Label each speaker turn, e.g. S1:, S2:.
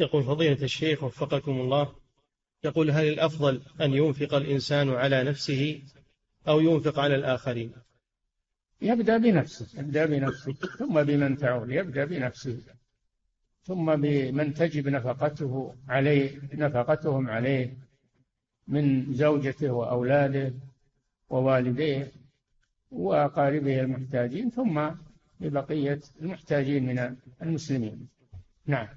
S1: يقول فضيلة الشيخ وفقكم الله يقول هل الأفضل أن ينفق الإنسان على نفسه أو ينفق على الآخرين؟
S2: يبدأ بنفسه يبدأ بنفسه ثم بمن تعول يبدأ بنفسه ثم بمن تجب نفقته عليه نفقتهم عليه من زوجته وأولاده ووالديه وأقاربه المحتاجين ثم ببقية المحتاجين من المسلمين. نعم.